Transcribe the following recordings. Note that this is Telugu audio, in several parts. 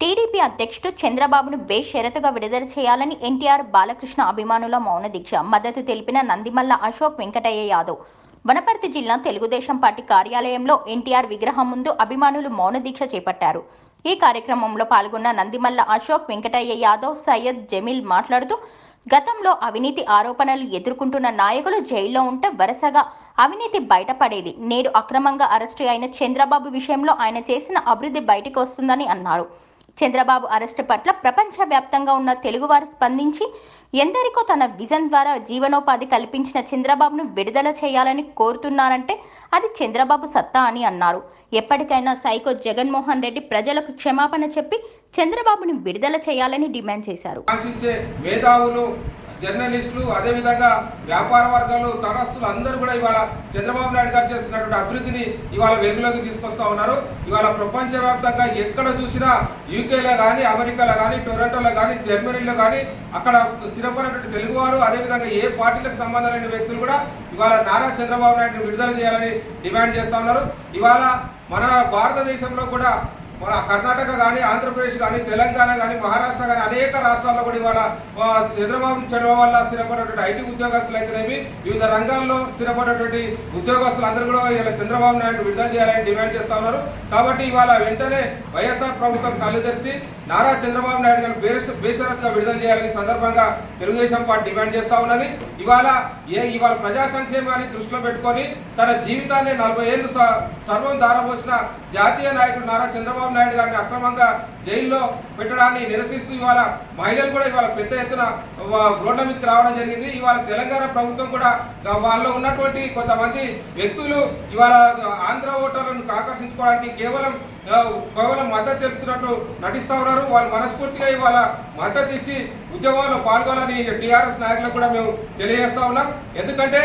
టీడీపీ అధ్యక్షుడు చంద్రబాబును బేషరతుగా విడుదల చేయాలని ఎన్టీఆర్ బాలకృష్ణ అభిమానుల మౌన దీక్ష మద్దతు తెలిపిన నందిమల్ల అశోక్ వెంకటయ్య యాదవ్. వనపర్తి జిల్లా తెలుగుదేశం పార్టీ కార్యాలయంలో ఎన్టీఆర్ విగ్రహం ముందు అభిమానులు మౌన దీక్ష చేపట్టారు. ఈ కార్యక్రమంలో పాల్గొన్న నందిమల్ల అశోక్ వెంకటయ్య యాదవ్ సయ్యద్ జమీల్ మాట్లాడుతూ గతంలో అవినీతి ఆరోపణలు ఎదుర్కొంటున్న నాయకులు జైల్లో ఉంటే వరుసగా అవినీతి బయటపడేది. నేడు అక్రమంగా అరెస్టు అయిన చంద్రబాబు విషయంలో ఆయన చేసిన అభివృద్ధి బయటకు వస్తుందని అన్నారు. చంద్రబాబు అరెస్టు పట్ల ప్రపంచవ్యాప్తంగా ఉన్న తెలుగువారు స్పందించి ఎందరికో తన విజన్ ద్వారా జీవనోపాధి కల్పించిన చంద్రబాబును విడుదల చేయాలని కోరుతున్నారంటే అది చంద్రబాబు సత్తా అని అన్నారు. ఎప్పటికైనా సైకో జగన్మోహన్ రెడ్డి ప్రజలకు క్షమాపణ చెప్పి చంద్రబాబును విడుదల చేయాలని డిమాండ్ చేశారు. జర్నలిస్టులు అదేవిధంగా వ్యాపార వర్గాలు తరస్తులు అందరూ కూడా ఇవాళ చంద్రబాబు నాయుడు గారు చేస్తున్నటువంటి అభివృద్ధిని ఇవాళ వెలుగులోకి తీసుకొస్తా ఉన్నారు. ఇవాళ ప్రపంచవ్యాప్తంగా ఎక్కడ చూసినా యూకేలో కానీ అమెరికాలో కానీ టొరంటోలో కానీ జర్మనీలో కానీ అక్కడ స్థిరపడినటువంటి తెలుగువారు అదేవిధంగా ఏ పార్టీలకు సంబంధం లేని వ్యక్తులు కూడా ఇవాళ నారా చంద్రబాబు నాయుడు విడుదల చేయాలని డిమాండ్ చేస్తా ఉన్నారు. ఇవాళ మన భారతదేశంలో కూడా మన కర్ణాటక కానీ ఆంధ్రప్రదేశ్ కానీ తెలంగాణ కానీ మహారాష్ట్ర కానీ అనేక రాష్ట్రాల్లో కూడా ఇవాళ చంద్రబాబు చంద్రబాబు వల్ల స్థిరపడినటువంటి ఐటీ ఉద్యోగస్తులు అయితేనేమి వివిధ రంగాల్లో స్థిరపడినటువంటి ఉద్యోగస్తులు అందరూ కూడా ఇలా చంద్రబాబు నాయుడు విడుదల చేయాలని డిమాండ్ చేస్తా ఉన్నారు. కాబట్టి ఇవాళ వెంటనే వైఎస్ఆర్ ప్రభుత్వం కళ్ళు తెరిచి నారా చంద్రబాబు నాయుడు గారిని బేరస- విడుదల చేయాలని సందర్భంగా తెలుగుదేశం పార్టీ డిమాండ్ చేస్తా ఉన్నది. ఇవాళ ఏ ఇవాళ ప్రజా సంక్షేమాన్ని దృష్టిలో పెట్టుకొని తన జీవితాన్ని నలభై ఏళ్ళు సర్వం దారబోసిన జాతీయ నాయకుడు నారా చంద్రబాబు నాయుడు గారిని అక్రమంగా జైల్లో పెట్టడాన్ని నిరసిస్తూ ఇవాళ మహిళలు కూడా ఇవాళ పెద్ద ఎత్తున రోడ్ల మీదకి రావడం జరిగింది. ఇవాళ తెలంగాణ ప్రభుత్వం కూడా వాళ్ళలో ఉన్నటువంటి కొంతమంది వ్యక్తులు ఇవాళ ఆంధ్ర ఓటర్లను ఆకర్షించుకోవడానికి కేవలం కేవలం మద్దతు తెలుపుతున్నట్టు నటిస్తా ఉన్నారు. వాళ్ళు మనస్ఫూర్తిగా ఇవాళ మద్దతు ఇచ్చి ఉద్యమంలో పాల్గొనాలని టీఆర్ఎస్ నాయకులకు కూడా మేము తెలియజేస్తా ఉన్నాం. ఎందుకంటే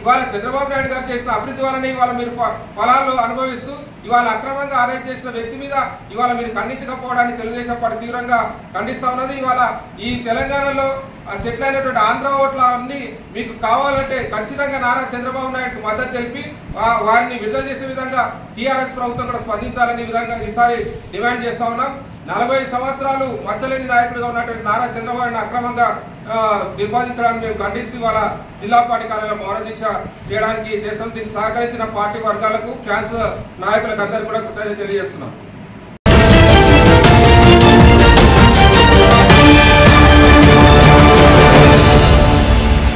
ఇవాళ చంద్రబాబు నాయుడు గారు చేసిన అభివృద్ధి వలన ఇవాళ మీరు ఫ- ఫలాలు అనుభవిస్తూ ఇవాళ అక్రమంగా అరెస్ట్ చేసిన వ్యక్తి మీద ఇవాళ మీరు ఖండించకపోవడాన్ని తెలుగుదేశం పార్టీ తీవ్రంగా ఖండిస్తా ఉన్నది. ఇవాళ ఈ తెలంగాణలో సెటిల్ అయినటువంటి ఆంధ్ర ఓట్ల అన్ని మీకు కావాలంటే ఖచ్చితంగా నారా చంద్రబాబు నాయుడుకి మద్దతు తెలిపి వారిని విడుదల చేసే విధంగా టీఆర్ఎస్ ప్రభుత్వం కూడా స్పందించాలనే విధంగా ఈసారి డిమాండ్ చేస్తా ఉన్నాం. నలభై సంవత్సరాలు మచ్చలేని నాయకుడిగా ఉన్నటువంటి నారా చంద్రబాబు నాయుడు అక్రమంగా నిర్బంధించడానికి మేము ఖండిస్తూ ఇవాళ జిల్లా పార్టీ కార్యాలయం మౌన దీక్ష చేయడానికి దేశం దీనికి సహకరించిన పార్టీ వర్గాలకు ఫ్యాన్స్ నాయకులకు అందరికీ కూడా కృతజ్ఞతలు తెలియజేస్తున్నాం.